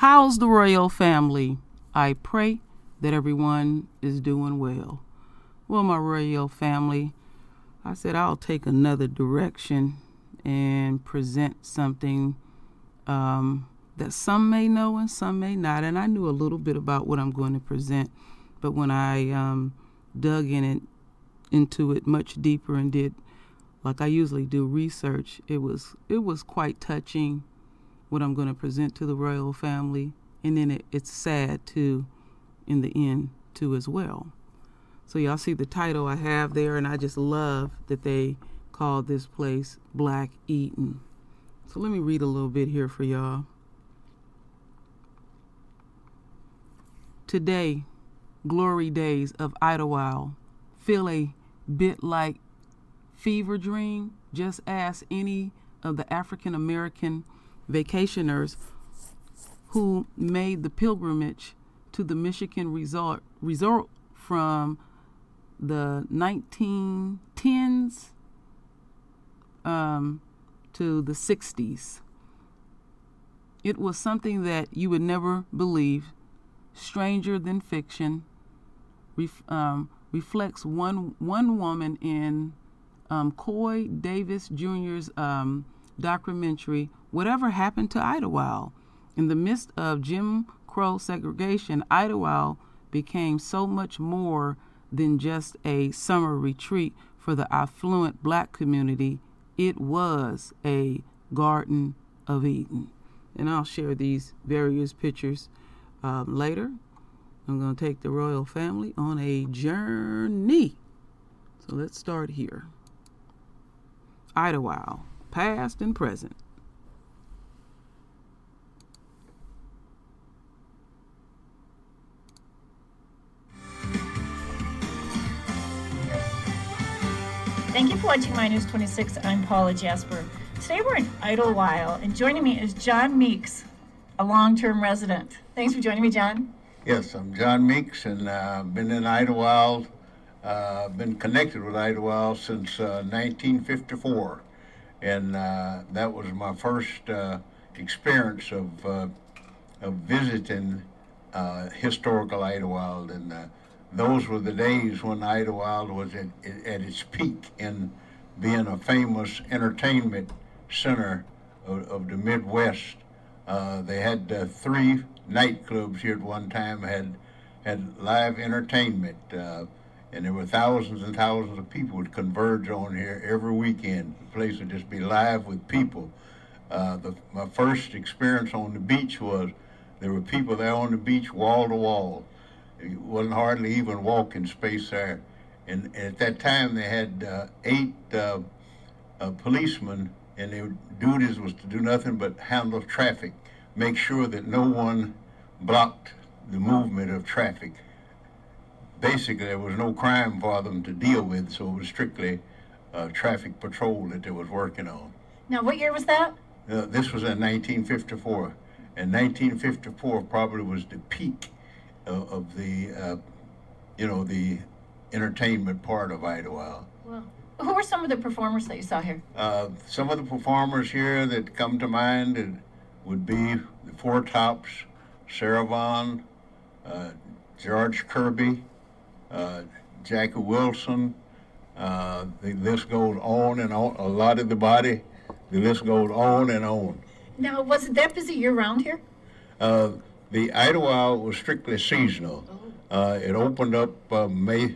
How's the royal family? I pray that everyone is doing well. Well, my royal family, I said I'll take another direction and present something um, that some may know and some may not. And I knew a little bit about what I'm going to present, but when I um, dug in it, into it much deeper and did, like I usually do, research, it was it was quite touching what I'm going to present to the royal family, and then it, it's sad too, in the end too as well. So y'all see the title I have there, and I just love that they called this place Black Eden. So let me read a little bit here for y'all. Today, glory days of Idlewild feel a bit like fever dream. Just ask any of the African American vacationers who made the pilgrimage to the Michigan resort, resort from the 1910s um, to the 60s. It was something that you would never believe, stranger than fiction, ref, um, reflects one, one woman in um, Coy Davis Jr.'s um, documentary, Whatever Happened to Idlewild. In the midst of Jim Crow segregation, Idlewild became so much more than just a summer retreat for the affluent black community. It was a Garden of Eden. And I'll share these various pictures um, later. I'm going to take the royal family on a journey. So let's start here. Idlewild, past and present. Thank you for watching My News 26. I'm Paula Jasper. Today we're in Idlewild, and joining me is John Meeks, a long-term resident. Thanks for joining me, John. Yes, I'm John Meeks, and I've uh, been in Idlewild, uh, been connected with Idlewild since uh, 1954, and uh, that was my first uh, experience of, uh, of visiting historical Idlewild, and those were the days when Idlewild was at, at its peak in being a famous entertainment center of, of the Midwest. Uh, they had uh, three nightclubs here at one time, had had live entertainment, uh, and there were thousands and thousands of people would converge on here every weekend. The place would just be live with people. Uh, the, my first experience on the beach was there were people there on the beach wall to wall it wasn't hardly even walking space there. And at that time, they had uh, eight uh, uh, policemen, and their duties was to do nothing but handle traffic, make sure that no one blocked the movement of traffic. Basically, there was no crime for them to deal with, so it was strictly uh, traffic patrol that they was working on. Now, what year was that? Uh, this was in 1954. And 1954 probably was the peak of, of the, uh, you know, the entertainment part of Idlewild. Well, who were some of the performers that you saw here? Uh, some of the performers here that come to mind would be the Four Tops, Sarah Vaughan, uh, George Kirby, uh, Jackie Wilson. Uh, the list goes on and on. A lot of the body, the list goes on and on. Now, was it that busy year round here? The Idlewild was strictly seasonal. Uh, it opened up uh, May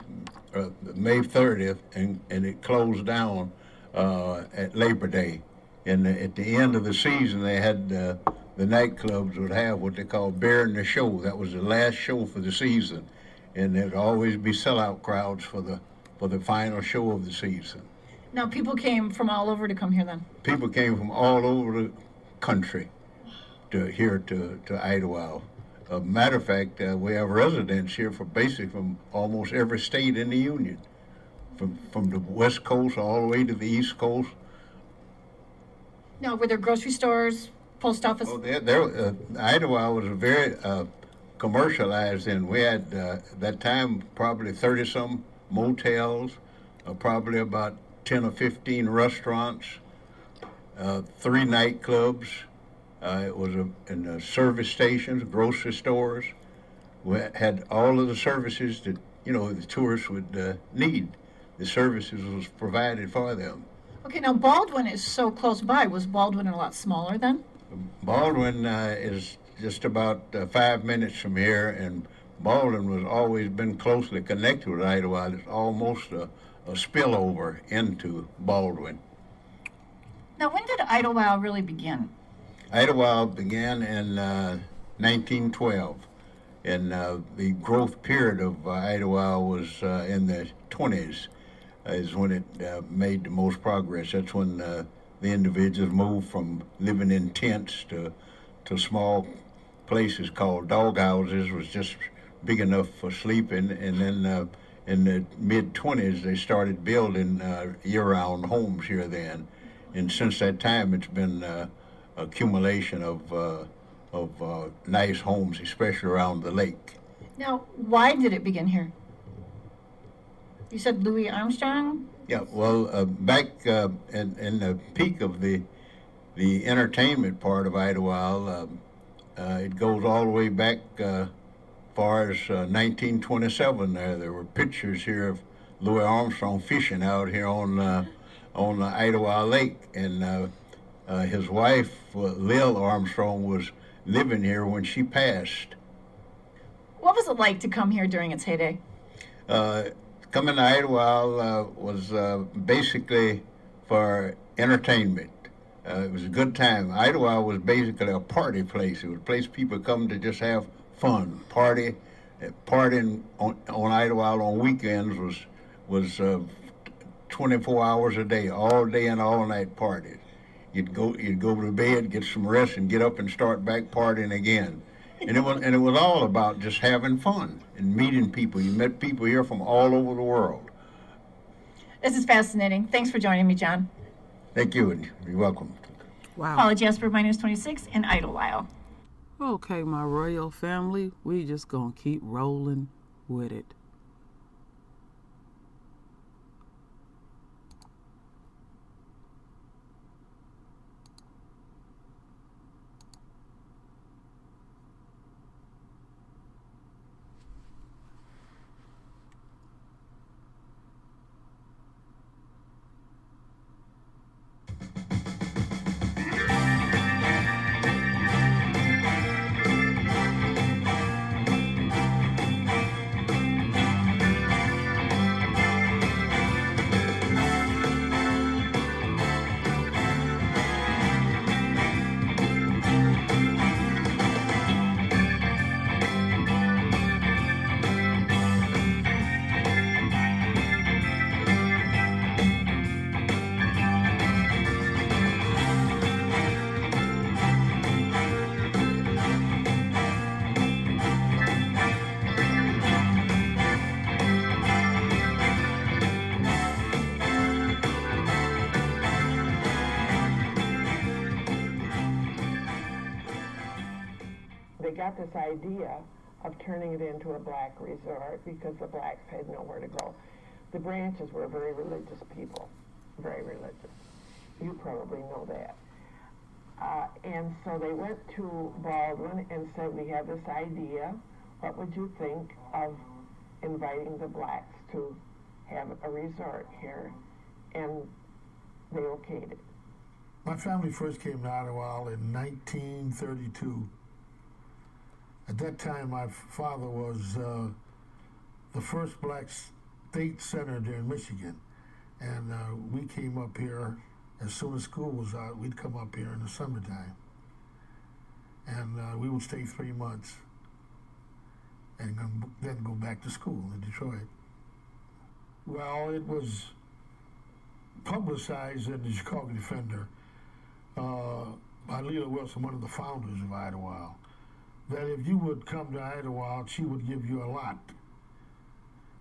uh, May 30th and, and it closed down uh, at Labor Day. And at the end of the season, they had uh, the nightclubs would have what they call bearing the show. That was the last show for the season, and there'd always be sellout crowds for the for the final show of the season. Now, people came from all over to come here then. People came from all over the country to here to, to Idlewild. A uh, matter of fact, uh, we have residents here for basically from almost every state in the union, from from the west coast all the way to the east coast. Now, were there grocery stores, post office? Oh, there, there uh, Idlewild was very uh, commercialized, and we had uh, that time probably thirty some motels, uh, probably about ten or fifteen restaurants, three nightclubs Uh, it was a, in the service stations, grocery stores. We had all of the services that you know the tourists would uh, need. The services was provided for them. Okay, now Baldwin is so close by. Was Baldwin a lot smaller then? Baldwin uh, is just about uh, five minutes from here, and Baldwin was always been closely connected with Idlewild. It's almost a, a spillover into Baldwin. Now, when did Idlewild really begin? Idlewild began in uh, 1912, and uh, the growth period of uh, Idlewild was uh, in the 20s. Is when it uh, made the most progress. That's when uh, the individuals moved from living in tents to to small places called dog houses. Was just big enough for sleeping, and then in the mid 20s they started building uh, year-round homes here then, and since that time it's been uh, accumulation of uh, of uh, nice homes, especially around the lake. Now, why did it begin here? You said Louis Armstrong. Yeah, well, uh, back uh, in, in the peak of the the entertainment part of Idlewild, um, uh, it goes all the way back uh, far as 1927. There, there were pictures here of Louis Armstrong fishing out here on uh, on Idlewild Lake, and uh, his wife Lil Armstrong was living here when she passed. What was it like to come here during its heyday? coming to Idlewild uh, was uh, basically for entertainment. Uh, it was a good time. Idlewild was basically a party place. It was a place people come to just have fun, party. Uh, partying on, on Idlewild on weekends was was uh, 24 hours a day, all day and all night parties. You'd go you'd go to bed, get some rest, and get up and start back partying again and it was and it was all about just having fun and meeting people. You met people here from all over the world. This is fascinating. Thanks for joining me, John. Thank you, and you're welcome. Wow. Paula Jasper, My News 26 in Idlewild. Okay, my royal family, we just gonna keep rolling with it. Got this idea of turning it into a black resort because the blacks had nowhere to go. The Branches were very religious people, very religious. You probably know that. Uh, and so they went to Baldwin and said, we have this idea. What would you think of inviting the blacks to have a resort here? And they okayed it. My family first came to Ottawa in 1932. At that time, my father was uh, the first black state senator in Michigan. And uh, we came up here as soon as school was out. We'd come up here in the summertime. And uh, we would stay three months and then go back to school in Detroit. Well, it was publicized in the Chicago Defender uh, by Lela Wilson, one of the founders of Idlewild that if you would come to Idlewild, she would give you a lot.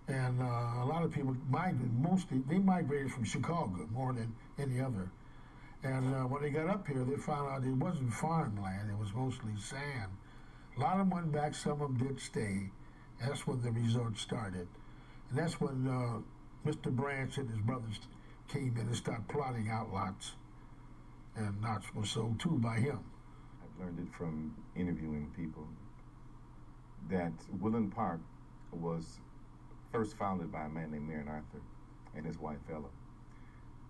And uh, a lot of people migrated, mostly, they migrated from Chicago more than any other. And uh, when they got up here, they found out it wasn't farmland, it was mostly sand. A lot of them went back, some of them did stay. That's when the resort started. And that's when uh, Mr. Branch and his brothers came in and started plotting out lots. And lots were sold too by him. Learned it from interviewing people, that Woodland Park was first founded by a man named Marion Arthur and his wife Ella.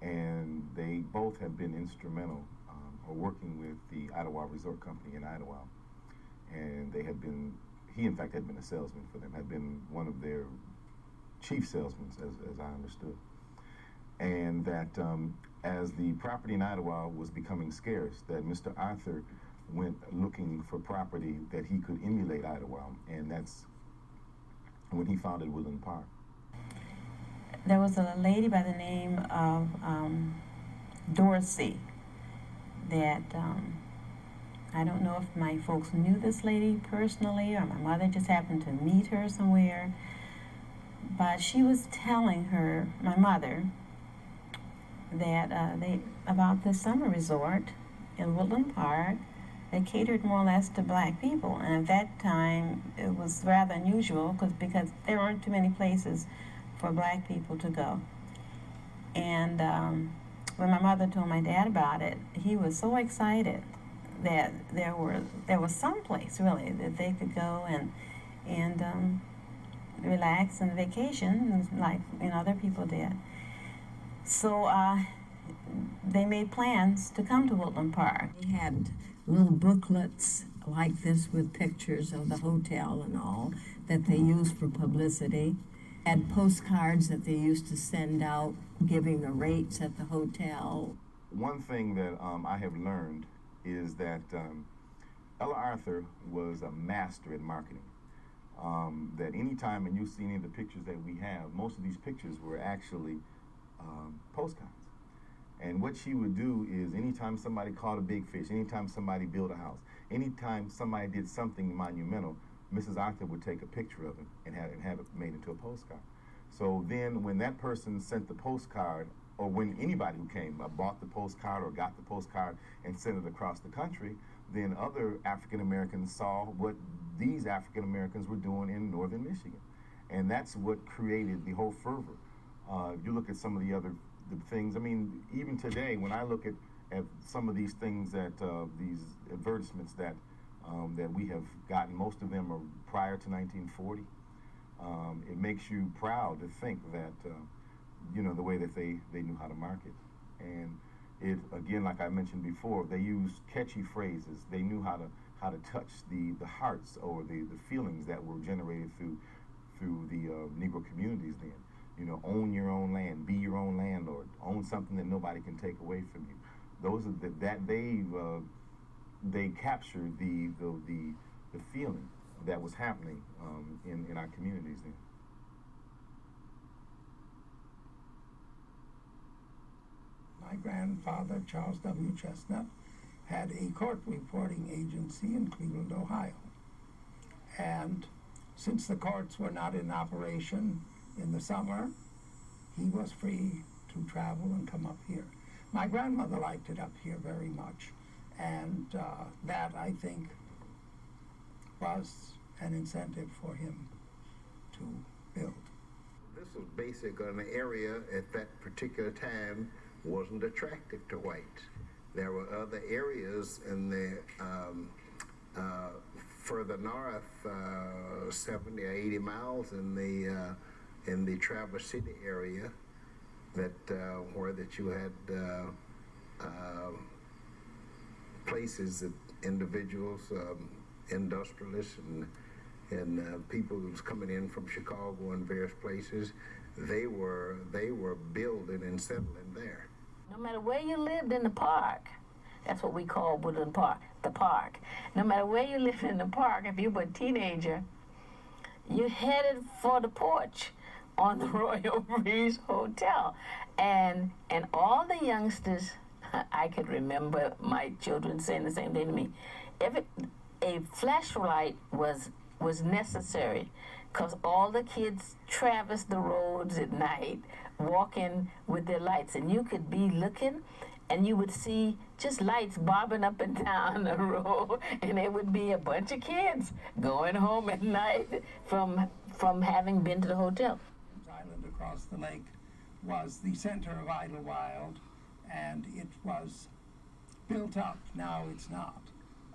And they both have been instrumental um, or working with the Idlewild Resort Company in Idlewild. And they had been, he in fact had been a salesman for them, had been one of their chief salesmen, as, as I understood. And that um, as the property in Idlewild was becoming scarce, that Mr. Arthur went looking for property that he could emulate Idlewild, and that's when he founded Woodland Park. There was a lady by the name of um, Dorsey that um, I don't know if my folks knew this lady personally or my mother just happened to meet her somewhere, but she was telling her, my mother, that uh, they about the summer resort in Woodland Park they catered more or less to black people. And at that time, it was rather unusual cause, because there weren't too many places for black people to go. And um, when my mother told my dad about it, he was so excited that there were there was some place really that they could go and and um, relax and vacation like you know other people did. So uh, they made plans to come to Woodland Park. They had little booklets like this with pictures of the hotel and all that they used for publicity, and postcards that they used to send out giving the rates at the hotel. One thing that um, I have learned is that um, Ella Arthur was a master at marketing. Um, that anytime, and you see any of the pictures that we have, most of these pictures were actually um, postcards. And what she would do is anytime somebody caught a big fish, anytime somebody built a house, anytime somebody did something monumental, Mrs. Arthur would take a picture of it and have, and have it made into a postcard. So then when that person sent the postcard, or when anybody who came uh, bought the postcard or got the postcard and sent it across the country, then other African Americans saw what these African Americans were doing in northern Michigan. And that's what created the whole fervor. Uh, you look at some of the other the things. I mean, even today, when I look at, at some of these things that uh, these advertisements that um, that we have gotten, most of them are prior to 1940. Um, it makes you proud to think that uh, you know the way that they they knew how to market, and it again, like I mentioned before, they used catchy phrases. They knew how to how to touch the the hearts or the the feelings that were generated through through the uh, Negro communities then you know, own your own land, be your own landlord, own something that nobody can take away from you. Those are the, that they uh, they captured the, the the the feeling that was happening um, in in our communities then. My grandfather, Charles W. Chesnutt, had a court reporting agency in Cleveland, Ohio. And since the courts were not in operation in the summer, he was free to travel and come up here. My grandmother liked it up here very much, and uh, that, I think, was an incentive for him to build. This was basic an area at that particular time wasn't attractive to whites. There were other areas in the um, uh, further north, uh, 70 or 80 miles in the uh, in the Traverse City area that uh, where that you had uh, uh, places that individuals, um, industrialists, and and uh, people who was coming in from Chicago and various places, they were they were building and settling there. No matter where you lived in the park, that's what we call Woodland Park, the park. No matter where you lived in the park, if you were a teenager, you headed for the porch on the Royal Breeze Hotel. And and all the youngsters, I could remember my children saying the same thing to me. It, a flashlight was was necessary, because all the kids traversed the roads at night, walking with their lights, and you could be looking, and you would see just lights bobbing up and down the road, and it would be a bunch of kids going home at night from from having been to the hotel across the lake was the center of Idlewild, and it was built up. Now it's not.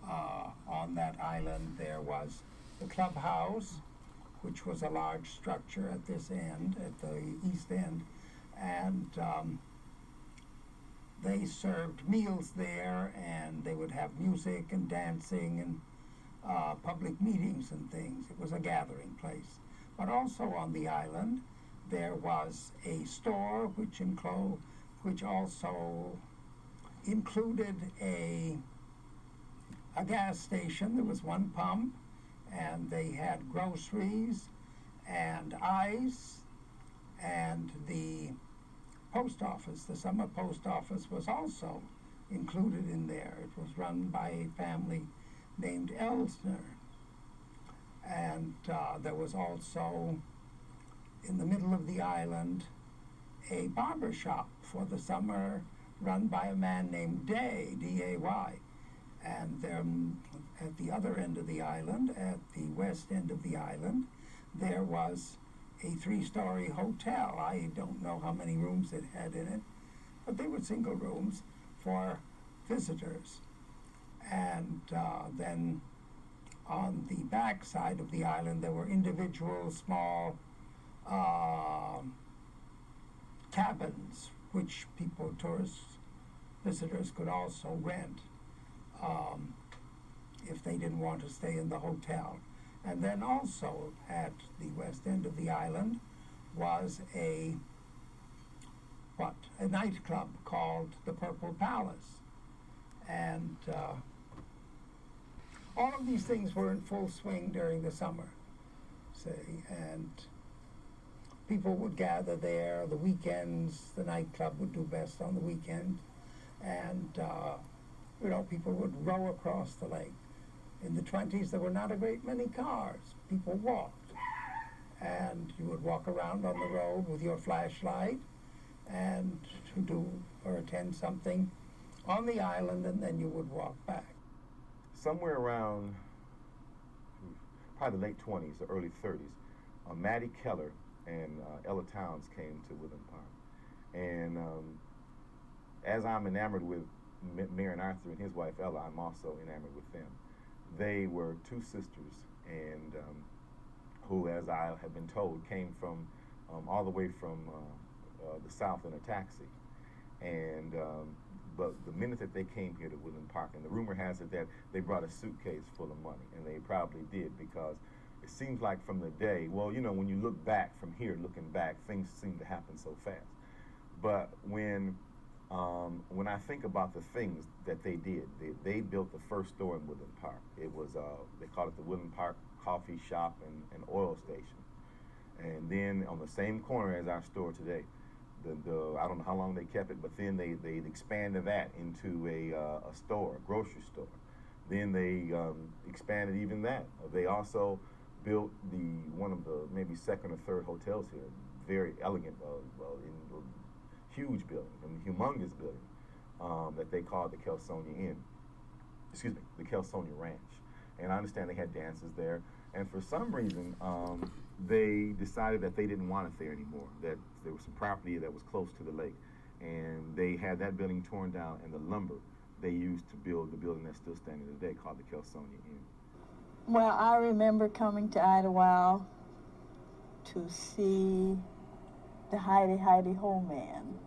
Uh, on that island, there was the clubhouse, which was a large structure at this end, at the east end, and um, they served meals there, and they would have music and dancing and uh, public meetings and things. It was a gathering place. But also on the island, there was a store which, inclo- which also included a, a gas station. There was one pump, and they had groceries and ice, and the post office, the summer post office, was also included in there. It was run by a family named Elsner. And uh, there was also, in the middle of the island, a barber shop for the summer run by a man named Day, D-A-Y. And then at the other end of the island, at the west end of the island, there was a three-story hotel. I don't know how many rooms it had in it, but they were single rooms for visitors. And uh, then on the back side of the island, there were individual small uh, cabins, which people, tourists, visitors could also rent um, if they didn't want to stay in the hotel. And then also at the west end of the island was a what a nightclub called the Purple Palace, and uh, all of these things were in full swing during the summer, say, and people would gather there. The weekends, the nightclub would do best on the weekend, and uh, you know people would row across the lake. In the 20s, there were not a great many cars. People walked. And you would walk around on the road with your flashlight and to do or attend something on the island, and then you would walk back. Somewhere around probably the late 20s or early 30s, uh, Maddie Keller and uh, Ella Towns came to Woodland Park. And um, as I'm enamored with Marion Arthur and his wife Ella, I'm also enamored with them they were two sisters, and um, who, as I have been told, came from um, all the way from uh, uh, the south in a taxi. And um, but the minute that they came here to Woodland Park, and the rumor has it that they brought a suitcase full of money, and they probably did because it seems like from the day, well, you know, when you look back from here, looking back, things seem to happen so fast. But when um, when I think about the things that they did, they, they, built the first store in Woodland Park. It was, uh, they called it the Woodland Park Coffee Shop and, and Oil Station. And then on the same corner as our store today, the, the I don't know how long they kept it, but then they, they expanded that into a, uh, a store, a grocery store. Then they um, expanded even that. They also built the one of the maybe second or third hotels here, very elegant, uh, uh in huge building, a humongous building um, that they called the Kelsonia Inn. Excuse me, the Kelsonia Ranch. And I understand they had dances there. And for some reason, um, they decided that they didn't want it there anymore, that there was some property that was close to the lake. And they had that building torn down, and the lumber they used to build the building that's still standing today called the Kelsonia Inn. Well, I remember coming to Idlewild to see the Heidi Heidi Ho Man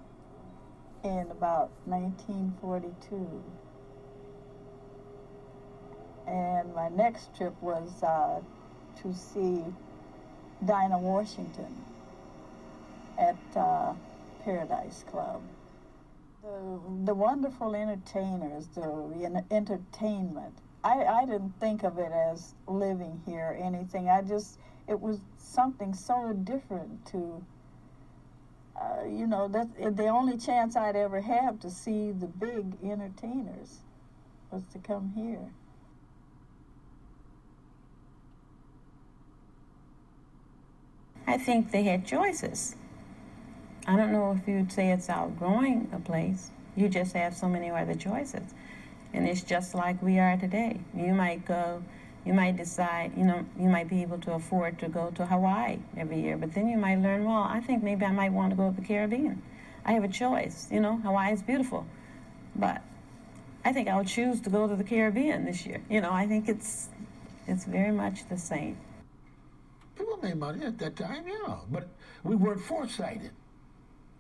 in about 1942. And my next trip was uh, to see Dinah Washington at uh, Paradise Club. The, the wonderful entertainers, the entertainment. I, I didn't think of it as living here or anything. I just, it was something so different to uh, you know, that the only chance I'd ever have to see the big entertainers was to come here. I think they had choices. I don't know if you'd say it's outgrowing a place. You just have so many other choices. And it's just like we are today. You might go you might decide, you know, you might be able to afford to go to Hawaii every year, but then you might learn, well, I think maybe I might want to go to the Caribbean. I have a choice, you know, Hawaii is beautiful. But I think I'll choose to go to the Caribbean this year. You know, I think it's it's very much the same. People made money at that time, yeah, but we weren't foresighted.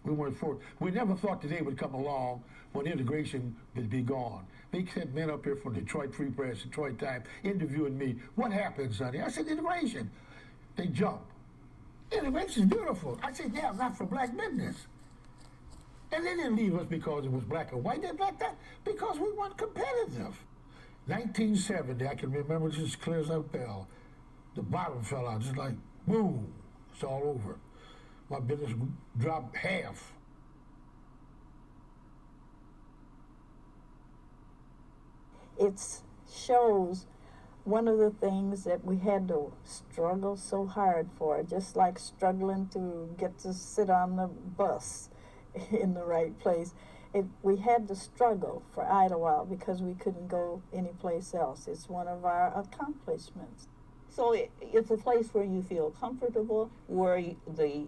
We weren't for. We never thought the day would come along when integration would be gone. They sent men up here from Detroit Free Press, Detroit Times, interviewing me. What happened, Sonny? I said integration. They jump. Integration is beautiful. I said, yeah, not for black business. And they didn't leave us because it was black and white. They left that because we weren't competitive. 1970, I can remember just as clear as a bell. The bottom fell out, just like boom, it's all over. My business dropped half. It shows one of the things that we had to struggle so hard for, just like struggling to get to sit on the bus in the right place. It, we had to struggle for Idlewild because we couldn't go anyplace else. It's one of our accomplishments. So it, it's a place where you feel comfortable, where you, the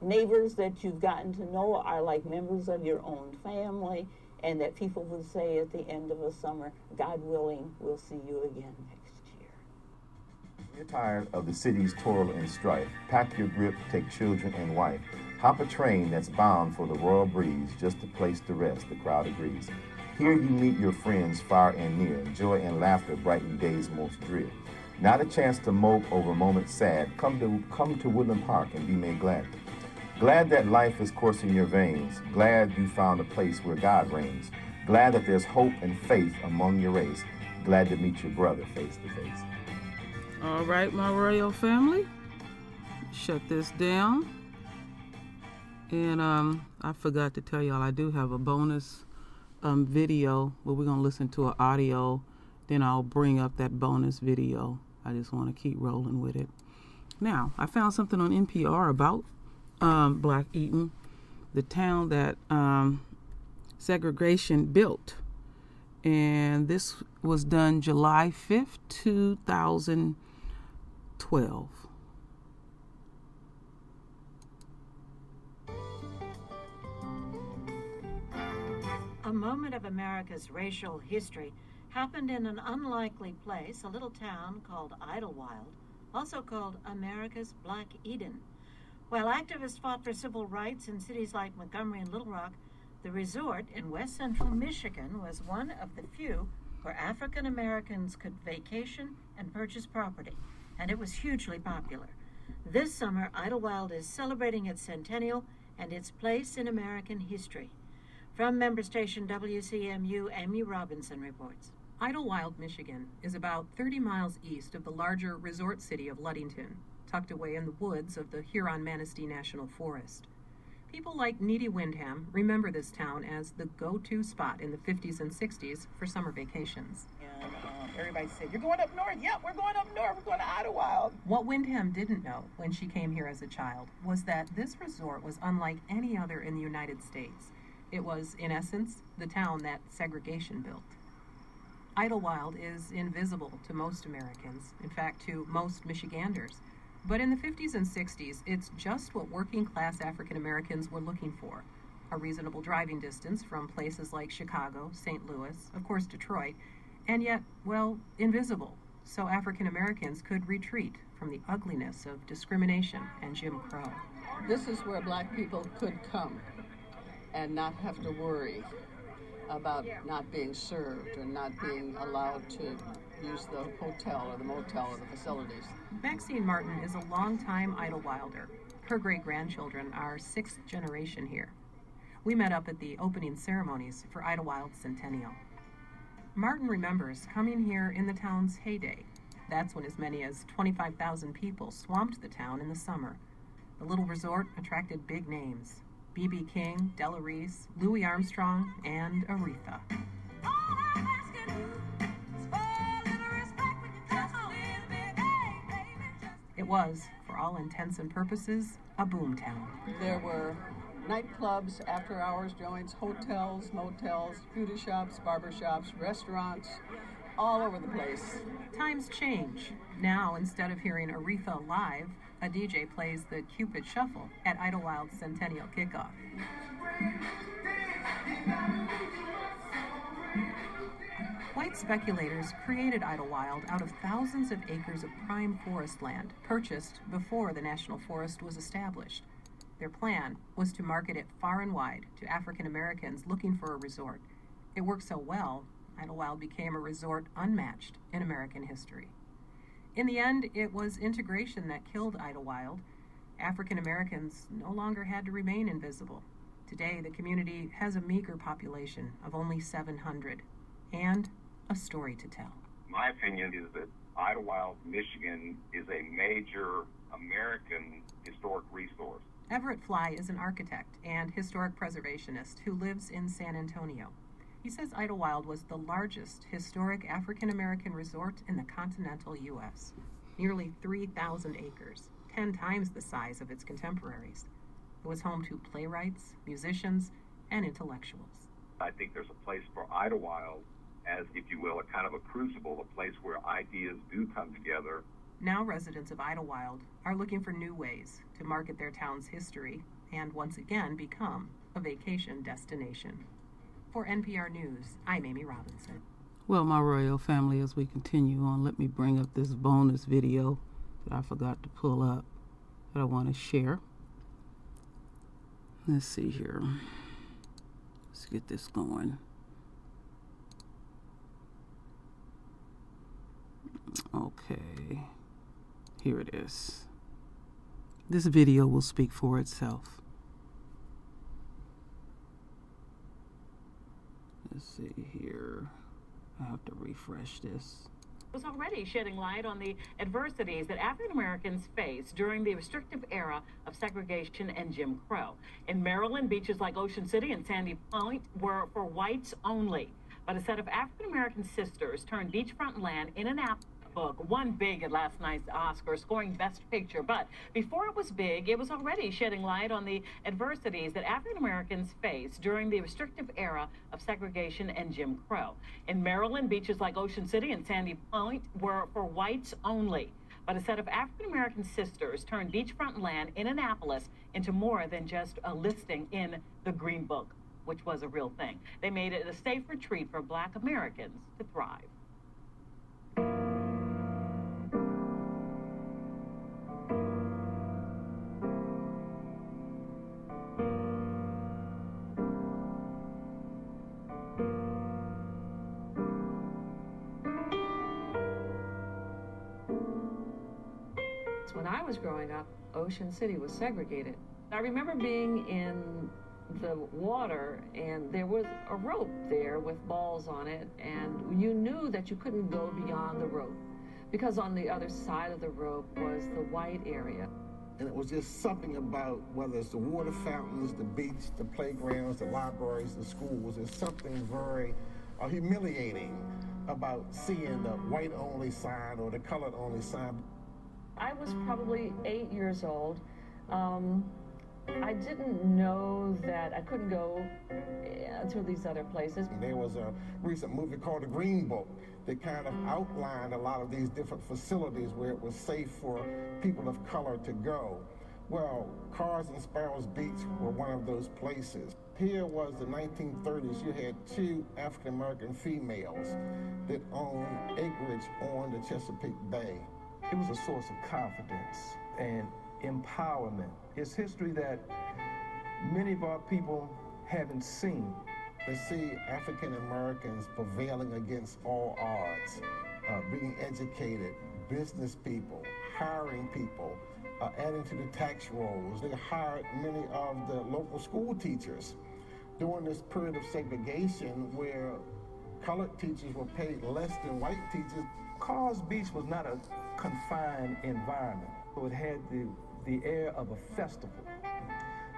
neighbors that you've gotten to know are like members of your own family, and that people would say at the end of a summer, God willing, we'll see you again next year. You're tired of the city's toil and strife. Pack your grip, take children and wife. Hop a train that's bound for the royal breeze, just a place to rest, the crowd agrees. Here you meet your friends far and near. Joy and laughter brighten day's most drear. Not a chance to mope over moments sad. Come to come to Woodland Park and be made glad. Glad that life is coursing your veins. Glad you found a place where God reigns. Glad that there's hope and faith among your race. Glad to meet your brother face to face. All right, my royal family. Shut this down. And um, I forgot to tell y'all, I do have a bonus um, video where we're going to listen to an audio. Then I'll bring up that bonus video. I just want to keep rolling with it. Now, I found something on NPR about um, Black Eden, the town that um, segregation built. And this was done July 5th, 2012. A moment of America's racial history happened in an unlikely place, a little town called Idlewild, also called America's Black Eden. While activists fought for civil rights in cities like Montgomery and Little Rock, the resort in west central Michigan was one of the few where African Americans could vacation and purchase property, and it was hugely popular. This summer, Idlewild is celebrating its centennial and its place in American history. From member station WCMU, Amy Robinson reports. Idlewild, Michigan is about 30 miles east of the larger resort city of Ludington, tucked away in the woods of the Huron Manistee National Forest. People like Needy Windham remember this town as the go to spot in the 50s and 60s for summer vacations. And um, everybody said, You're going up north? Yep, we're going up north. We're going to Idlewild. What Windham didn't know when she came here as a child was that this resort was unlike any other in the United States. It was, in essence, the town that segregation built. Idlewild is invisible to most Americans, in fact, to most Michiganders. But in the 50s and 60s, it's just what working class African Americans were looking for a reasonable driving distance from places like Chicago, St. Louis, of course, Detroit, and yet, well, invisible, so African Americans could retreat from the ugliness of discrimination and Jim Crow. This is where black people could come and not have to worry about not being served or not being allowed to use the hotel or the motel or the facilities. Maxine Martin is a longtime Idlewilder. Her great grandchildren are sixth generation here. We met up at the opening ceremonies for Idlewild's centennial. Martin remembers coming here in the town's heyday. That's when as many as 25,000 people swamped the town in the summer. The little resort attracted big names B.B. King, Della Reese, Louis Armstrong, and Aretha. Oh, It was, for all intents and purposes, a boomtown. There were nightclubs, after hours joints, hotels, motels, beauty shops, barber shops, restaurants, all over the place. Times change. Now, instead of hearing Aretha live, a DJ plays the Cupid Shuffle at Idlewild's centennial kickoff. White speculators created Idlewild out of thousands of acres of prime forest land purchased before the National Forest was established. Their plan was to market it far and wide to African Americans looking for a resort. It worked so well, Idlewild became a resort unmatched in American history. In the end, it was integration that killed Idlewild. African Americans no longer had to remain invisible. Today, the community has a meager population of only 700 and a story to tell. My opinion is that Idlewild, Michigan is a major American historic resource. Everett Fly is an architect and historic preservationist who lives in San Antonio. He says Idlewild was the largest historic African American resort in the continental U.S. Nearly 3,000 acres, 10 times the size of its contemporaries. It was home to playwrights, musicians, and intellectuals. I think there's a place for Idlewild as, if you will, a kind of a crucible, a place where ideas do come together now residents of Idlewild are looking for new ways to market their town's history and once again become a vacation destination. For NPR News, I'm Amy Robinson. Well, my royal family, as we continue on, let me bring up this bonus video that I forgot to pull up that I want to share. Let's see here. Let's get this going. Okay. Here it is. This video will speak for itself. Let's see here. I have to refresh this was already shedding light on the adversities that African Americans faced during the restrictive era of segregation and Jim Crow. In Maryland, beaches like Ocean City and Sandy Point were for whites only. But a set of African American sisters turned beachfront land in an app book won big at last night's Oscar, scoring Best Picture. But before it was big, it was already shedding light on the adversities that African Americans faced during the restrictive era of segregation and Jim Crow. In Maryland, beaches like Ocean City and Sandy Point were for whites only. But a set of African American sisters turned beachfront land in Annapolis into more than just a listing in the Green Book, which was a real thing. They made it a safe retreat for black Americans to thrive. Was growing up, Ocean City was segregated. I remember being in the water and there was a rope there with balls on it and you knew that you couldn't go beyond the rope because on the other side of the rope was the white area. And it was just something about whether it's the water fountains, the beach, the playgrounds, the libraries, the schools, there's something very uh, humiliating about seeing the white only sign or the colored only sign. I was probably eight years old. Um, I didn't know that I couldn't go eh, to these other places. There was a recent movie called The Green Book that kind of outlined a lot of these different facilities where it was safe for people of color to go. Well, Carrs and Sparrows Beach were one of those places. Here was the 1930s. You had two African American females that owned acreage on the Chesapeake Bay. It was a source of confidence and empowerment. It's history that many of our people haven't seen. They see African Americans prevailing against all odds, uh, being educated, business people, hiring people, uh, adding to the tax rolls. They hired many of the local school teachers during this period of segregation where colored teachers were paid less than white teachers. Carrs Beach was not a confined environment. So it had the, the air of a festival.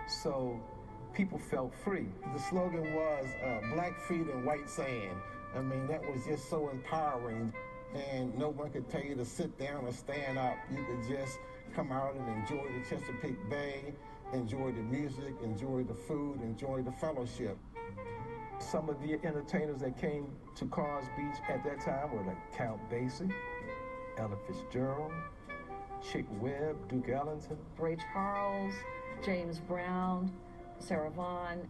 So people felt free. The slogan was uh, black feet and white sand. I mean, that was just so empowering. And no one could tell you to sit down or stand up. You could just come out and enjoy the Chesapeake Bay, enjoy the music, enjoy the food, enjoy the fellowship. Some of the entertainers that came to Carrs Beach at that time were like Count Basie, Ella Fitzgerald, Chick Webb, Duke Ellington, Ray Charles, James Brown, Sarah Vaughan.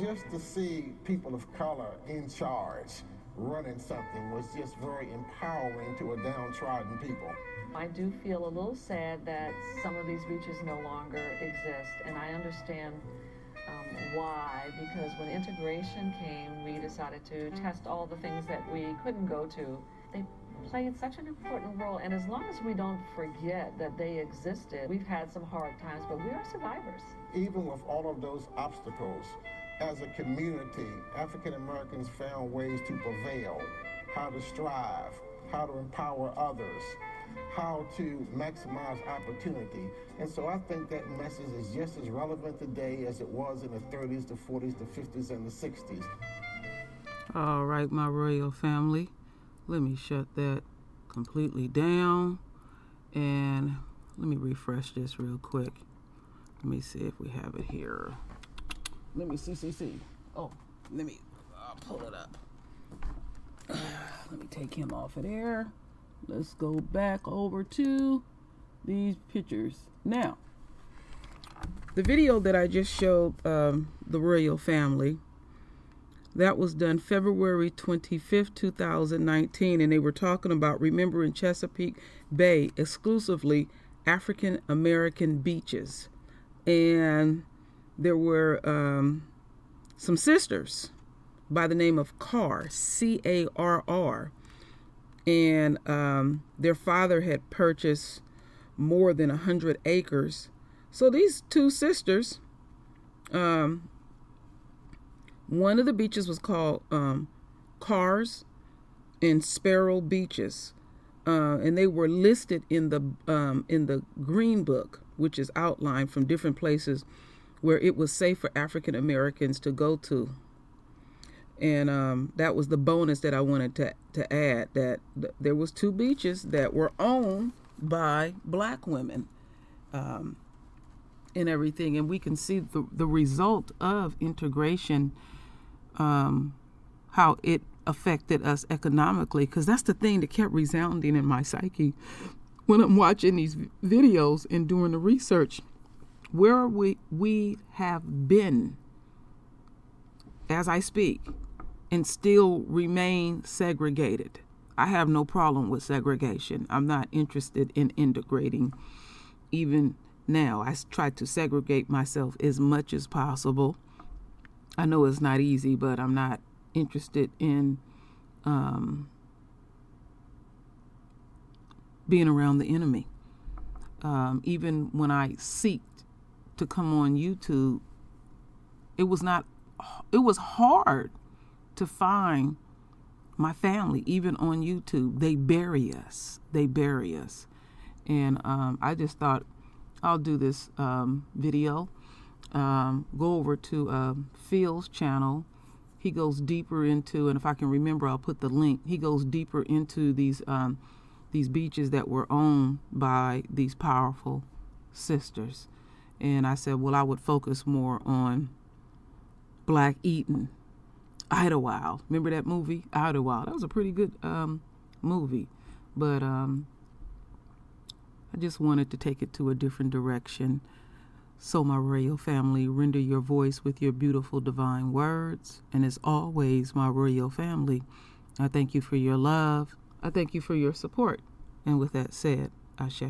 Just to see people of color in charge running something was just very empowering to a downtrodden people. I do feel a little sad that some of these beaches no longer exist, and I understand um, why. Because when integration came, we decided to test all the things that we couldn't go to. They played such an important role, and as long as we don't forget that they existed, we've had some hard times, but we are survivors. Even with all of those obstacles, as a community, African Americans found ways to prevail, how to strive, how to empower others, how to maximize opportunity. And so I think that message is just as relevant today as it was in the 30s, the 40s, the 50s, and the 60s. All right, my royal family. Let me shut that completely down. And let me refresh this real quick. Let me see if we have it here. Let me see, see, see. Oh, let me uh, pull it up. let me take him off of there. Let's go back over to these pictures. Now, the video that I just showed um, the royal family, that was done February 25th, 2019, and they were talking about remembering Chesapeake Bay exclusively African American beaches. And there were um, some sisters by the name of Carr, C A R R, and um, their father had purchased more than a hundred acres. So these two sisters, um, one of the beaches was called um, Carr's and Sparrow Beaches, uh, and they were listed in the um, in the Green Book, which is outlined from different places where it was safe for African Americans to go to. And um, that was the bonus that I wanted to to add that th- there was two beaches that were owned by black women, um, and everything, and we can see the the result of integration, um, how it affected us economically, because that's the thing that kept resounding in my psyche when I'm watching these videos and doing the research. Where we we have been as I speak and still remain segregated. I have no problem with segregation. I'm not interested in integrating even now. I try to segregate myself as much as possible. I know it's not easy, but I'm not interested in um, being around the enemy. Um, even when I seeked to come on YouTube, it was not, it was hard to find my family, even on YouTube. They bury us. They bury us. And um, I just thought I'll do this um, video. Um, go over to uh, Phil's channel. He goes deeper into, and if I can remember, I'll put the link. He goes deeper into these um, these beaches that were owned by these powerful sisters. And I said, well, I would focus more on Black Eden Idlewild. Remember that movie, Idlewild? That was a pretty good um, movie, but um, I just wanted to take it to a different direction. So, my royal family, render your voice with your beautiful divine words. And as always, my royal family, I thank you for your love. I thank you for your support. And with that said, Ashe.